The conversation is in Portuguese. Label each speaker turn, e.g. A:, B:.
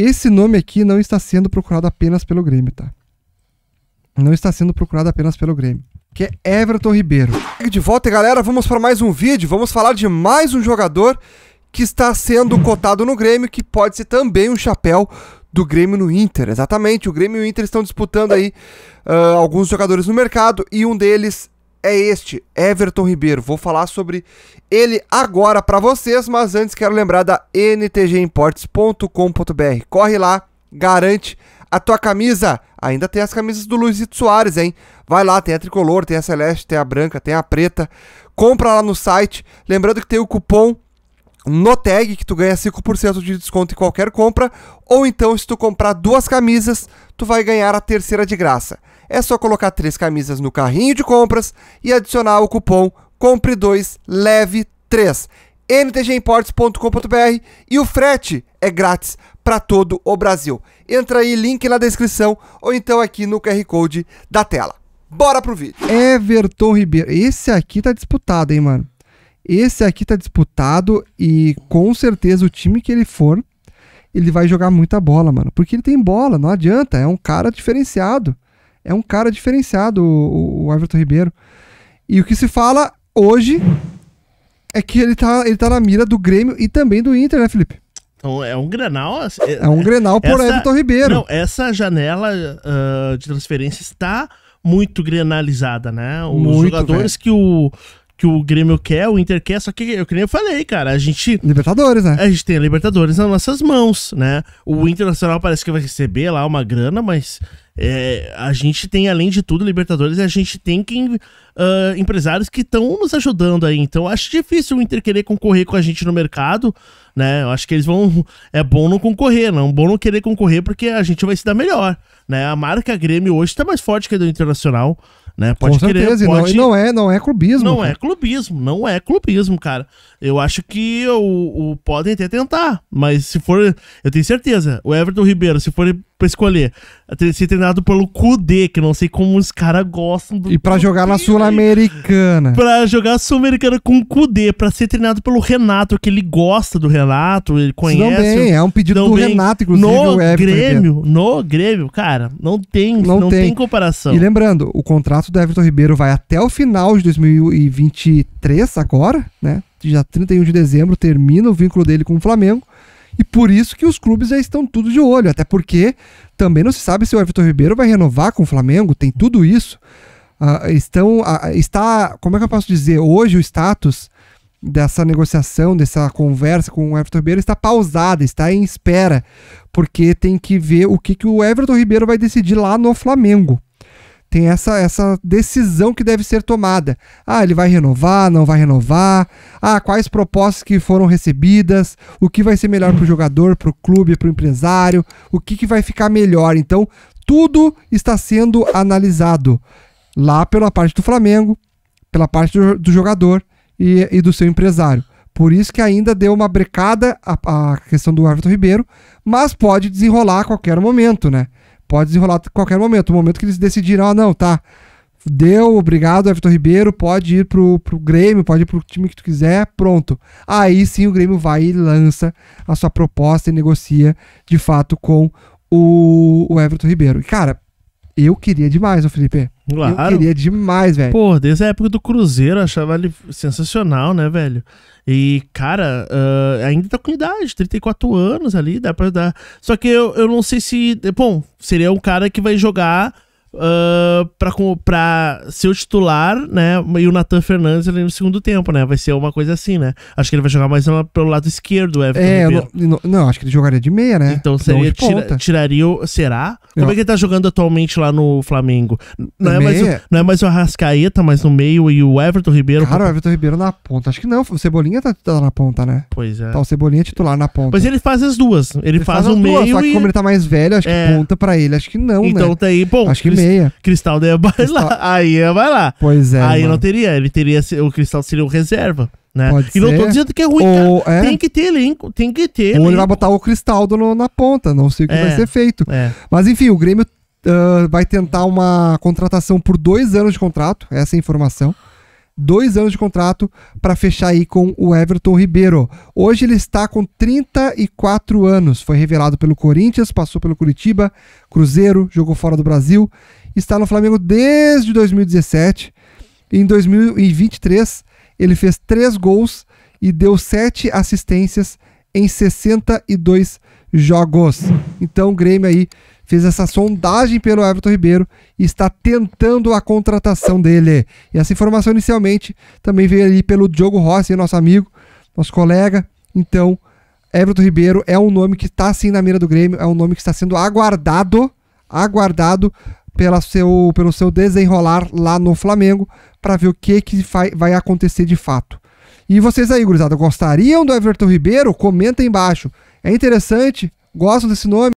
A: Esse nome aqui não está sendo procurado apenas pelo Grêmio, tá? Não está sendo procurado apenas pelo Grêmio. Que é Everton Ribeiro.
B: De volta, galera, vamos para mais um vídeo. Vamos falar de mais um jogador que está sendo cotado no Grêmio, que pode ser também um chapéu do Grêmio no Inter. Exatamente, o Grêmio e o Inter estão disputando aí uh, alguns jogadores no mercado e um deles é este, Everton Ribeiro. Vou falar sobre ele agora para vocês, mas antes quero lembrar da ntgimports.com.br. Corre lá, garante a tua camisa. Ainda tem as camisas do Luizito Soares, hein? Vai lá, tem a tricolor, tem a celeste, tem a branca, tem a preta. Compra lá no site. Lembrando que tem o cupom no tag que tu ganha 5% de desconto em qualquer compra, ou então se tu comprar duas camisas, tu vai ganhar a terceira de graça. É só colocar três camisas no carrinho de compras e adicionar o cupom compre 2 leve 3 ntgimports.com.br e o frete é grátis para todo o Brasil. Entra aí, link na descrição ou então aqui no QR Code da tela. Bora pro vídeo.
A: Everton Ribeiro. Esse aqui tá disputado, hein, mano? Esse aqui tá disputado e com certeza o time que ele for, ele vai jogar muita bola, mano. Porque ele tem bola, não adianta. É um cara diferenciado. É um cara diferenciado, o, o Everton Ribeiro. E o que se fala hoje é que ele tá, ele tá na mira do Grêmio e também do Inter, né, Felipe?
C: Então é um Grenal.
A: É, é um Grenal por essa, Everton Ribeiro. Não,
C: essa janela uh, de transferência está muito grenalizada, né? Os
A: muito,
C: jogadores
A: véio.
C: que o, que o Grêmio quer, o Inter quer, só que eu que nem eu falei, cara, a gente.
A: Libertadores, né?
C: A gente tem a Libertadores nas nossas mãos, né? O Internacional parece que vai receber lá uma grana, mas é, a gente tem, além de tudo, Libertadores, a gente tem quem, uh, empresários que estão nos ajudando aí. Então acho difícil o Inter querer concorrer com a gente no mercado, né? Eu acho que eles vão. É bom não concorrer, não. É bom não querer concorrer porque a gente vai se dar melhor, né? A marca Grêmio hoje está mais forte que a do Internacional. Né?
A: Pode Com certeza, querer, pode... não, não, é, não é clubismo.
C: Não cara. é clubismo, não é clubismo, cara. Eu acho que o, o podem até tentar, mas se for, eu tenho certeza, o Everton Ribeiro, se for pra escolher, ser treinado pelo Kudê, que não sei como os caras gostam do
A: E pra jogar na Sul-Americana.
C: Pra jogar Sul-Americana com o Kudê, pra ser treinado pelo Renato, que ele gosta do Renato, ele conhece.
A: Bem, é um pedido do bem, Renato, inclusive.
C: No Grêmio, no Grêmio, cara, não tem, não, não tem. tem comparação.
A: E lembrando, o contrato do Everton Ribeiro vai até o final de 2023 agora, né? Já 31 de dezembro termina o vínculo dele com o Flamengo. E por isso que os clubes já estão tudo de olho. Até porque também não se sabe se o Everton Ribeiro vai renovar com o Flamengo. Tem tudo isso. Uh, estão, uh, está, como é que eu posso dizer? Hoje o status dessa negociação, dessa conversa com o Everton Ribeiro está pausada, está em espera, porque tem que ver o que, que o Everton Ribeiro vai decidir lá no Flamengo tem essa, essa decisão que deve ser tomada. Ah, ele vai renovar, não vai renovar? Ah, quais propostas que foram recebidas? O que vai ser melhor para o jogador, para o clube, para o empresário? O que, que vai ficar melhor? Então, tudo está sendo analisado lá pela parte do Flamengo, pela parte do, do jogador e, e, do seu empresário. Por isso que ainda deu uma brecada a, a questão do Everton Ribeiro, mas pode desenrolar a qualquer momento, né? Pode desenrolar a qualquer momento. O momento que eles decidiram, ah, não, tá. Deu, obrigado, Everton Ribeiro, pode ir pro, pro Grêmio, pode ir pro time que tu quiser, pronto. Aí sim o Grêmio vai e lança a sua proposta e negocia de fato com o, o Everton Ribeiro. E, cara, eu queria demais, o Felipe. Claro. Eu queria demais, velho.
C: Pô, desde a época do Cruzeiro, eu achava ele sensacional, né, velho? E, cara, uh, ainda tá com idade, 34 anos ali, dá pra dar. Só que eu, eu não sei se. Bom, seria um cara que vai jogar uh, pra, pra ser o titular, né? E o Nathan Fernandes ali no segundo tempo, né? Vai ser uma coisa assim, né? Acho que ele vai jogar mais pelo lado esquerdo, o Everton.
A: É, não, não, acho que ele jogaria de meia, né?
C: Então seria. Tira, tiraria o. Será? Como não. é que ele tá jogando atualmente lá no Flamengo? Não é, mais o, não é mais o Arrascaeta, mas no meio e o Everton Ribeiro.
A: Cara, o Everton Ribeiro na ponta. Acho que não. O Cebolinha tá, tá na ponta, né?
C: Pois é.
A: Tá, o Cebolinha titular na ponta.
C: Mas ele faz as duas. Ele, ele faz, faz o meio. Duas, só
A: que
C: e...
A: como ele tá mais velho, acho é. que ponta pra ele. Acho que não,
C: então,
A: né?
C: tá aí, bom.
A: Acho que meia.
C: Cristal daí vai Cristal... lá. Aí vai lá.
A: Pois é.
C: Aí mano. não teria. Ele teria. O Cristal seria o reserva. Né?
A: Pode
C: e
A: ser.
C: não tô dizendo que é ruim, Ou. É. Tem que ter elenco, tem que ter. Ou
A: elenco. ele vai botar o Cristaldo no, na ponta, não sei o que é. vai ser feito.
C: É.
A: Mas enfim, o Grêmio uh, vai tentar uma contratação por dois anos de contrato, essa é a informação. Dois anos de contrato para fechar aí com o Everton Ribeiro. Hoje ele está com 34 anos, foi revelado pelo Corinthians, passou pelo Curitiba, Cruzeiro, jogou fora do Brasil, está no Flamengo desde 2017. Em 2023 ele fez três gols e deu sete assistências em 62 jogos. Então o Grêmio aí fez essa sondagem pelo Everton Ribeiro e está tentando a contratação dele. E essa informação inicialmente também veio ali pelo Diogo Rossi, nosso amigo, nosso colega. Então, Everton Ribeiro é um nome que está assim na mira do Grêmio, é um nome que está sendo aguardado, aguardado pela seu, pelo seu desenrolar lá no Flamengo, para ver o que, que vai, vai acontecer de fato. E vocês aí, gurizada, gostariam do Everton Ribeiro? Comenta aí embaixo. É interessante? Gostam desse nome?